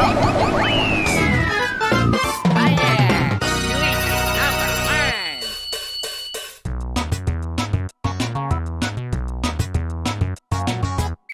Ai, ai, ai, ai.